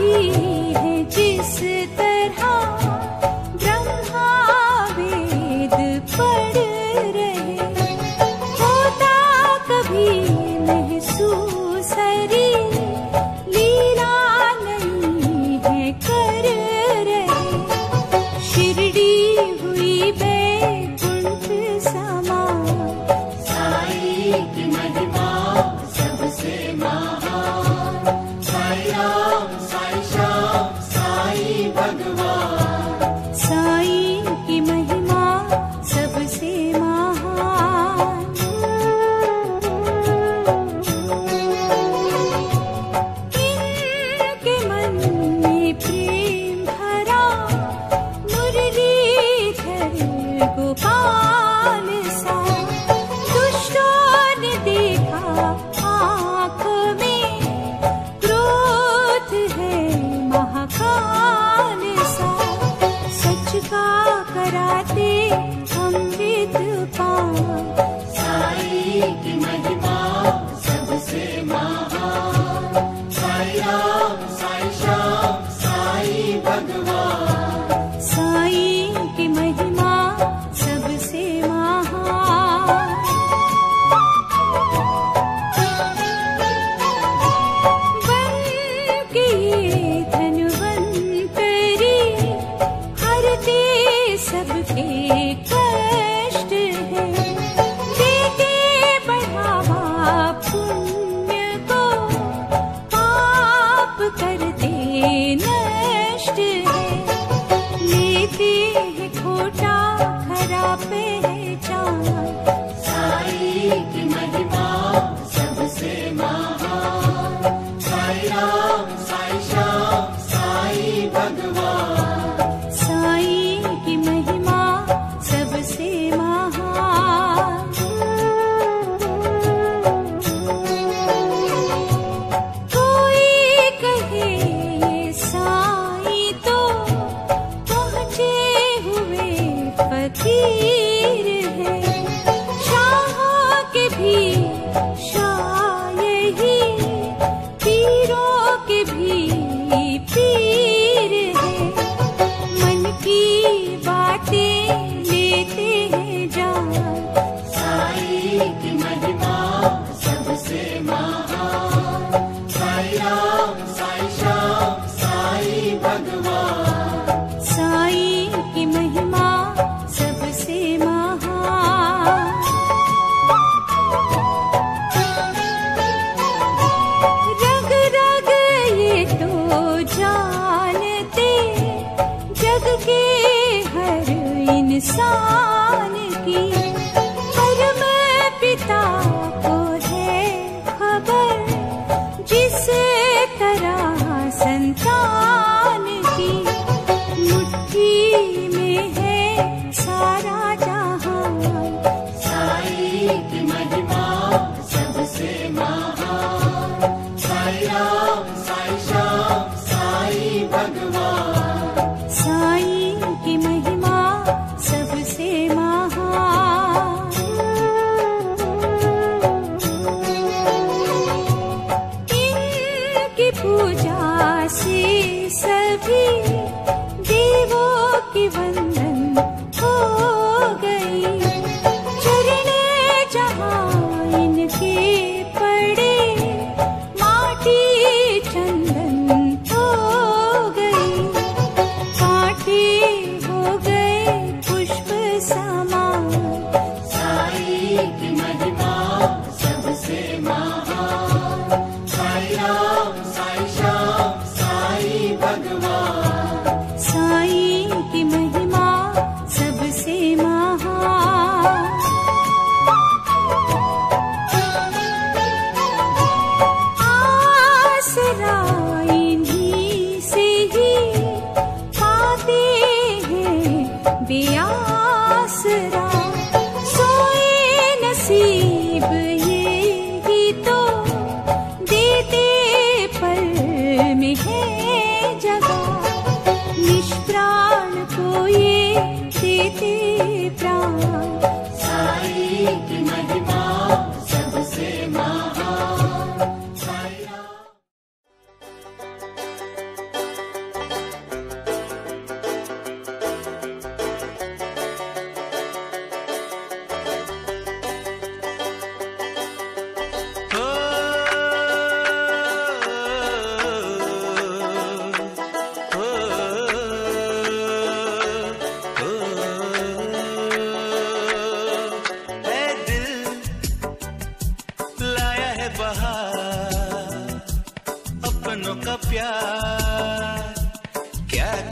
कभी है जिस तरह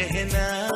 कहना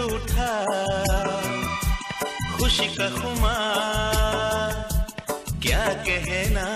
रूठा खुशी का खुमार क्या कहना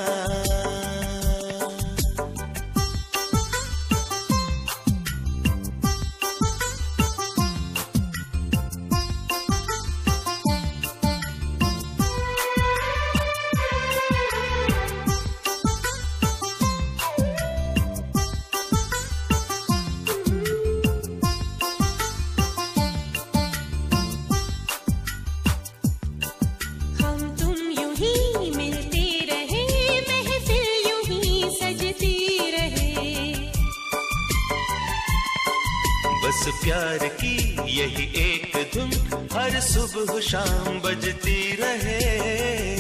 सुबह शाम बजती रहे।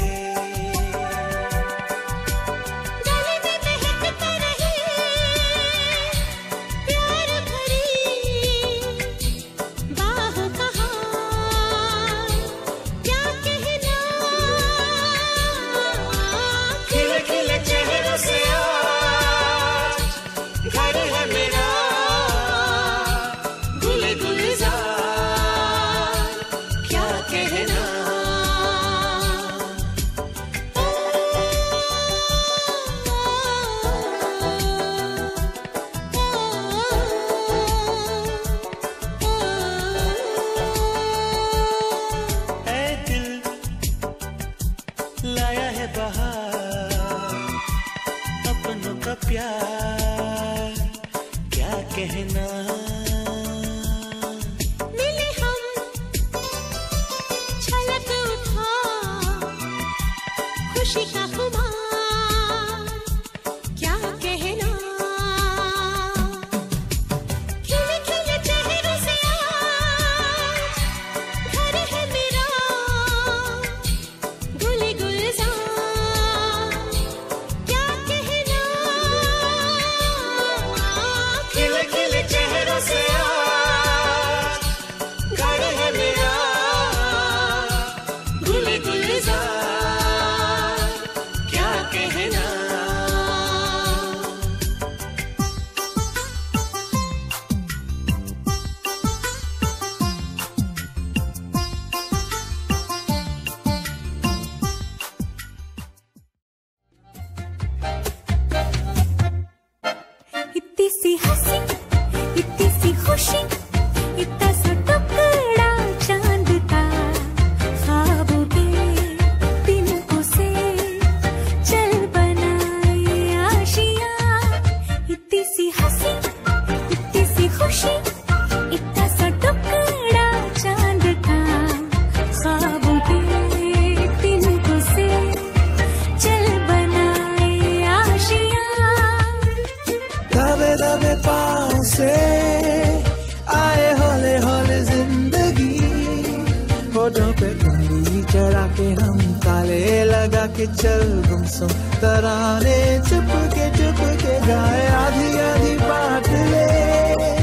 के चल गुमसुम तराने चुप के चुप के गाए आधी आधी बात ले।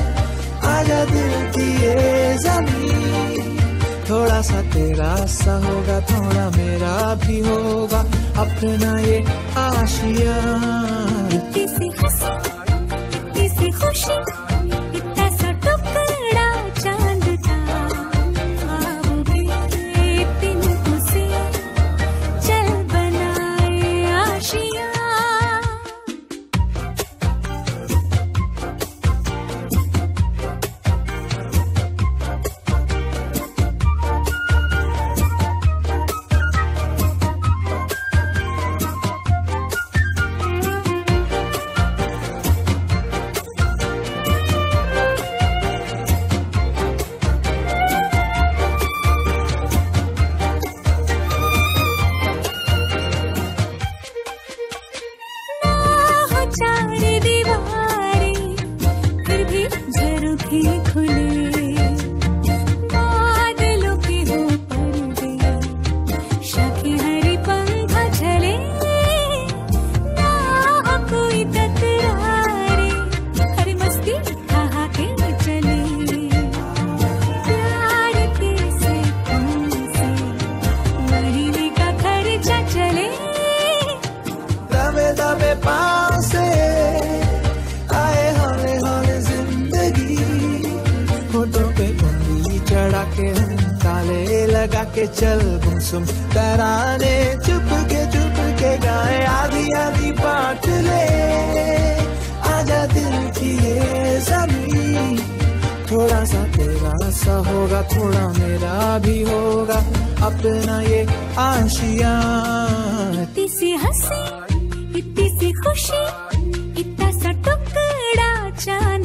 आजा दिल की ये ज़मीन। थोड़ा सा तेरा सा होगा, थोड़ा मेरा भी होगा। अपना ये आशिया। इतनी सी हँसी इतनी खुशी। लगा के चल गुमसुम। तराने चुप के चुप के गाए आधी आधी बात ले। आजा दिल की ये ज़मीन। थोड़ा सा तेरा सा होगा, थोड़ा मेरा भी होगा। अपना ये आशिया। इतनी सी हँसी, इतनी सी खुशी, इतना सा टुकड़ा चाँद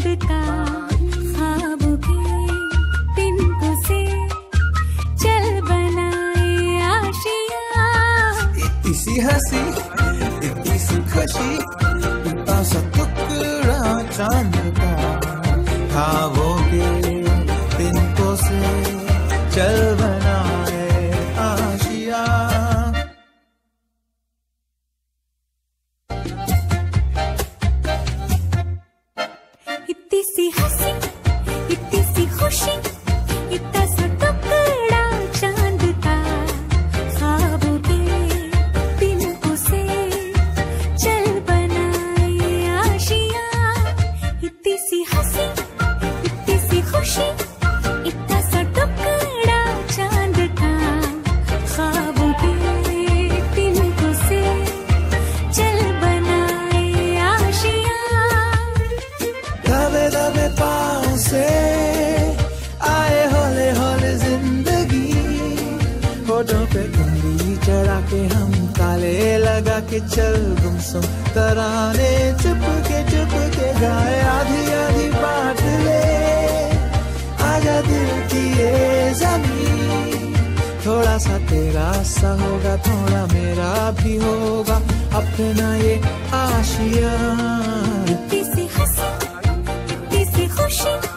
हँसी इतनी सी होठों पे उंगली चढ़ा के हम ताले लगा के चल गुमसुम तराने चुप के चुप के गाए आधी आधी बात ले। आजा दिल की ये ज़मीन। थोड़ा सा तेरा सा होगा, थोड़ा मेरा भी होगा। अपना ये आशिया। इतनी सी हँसी इतनी सी खुशी।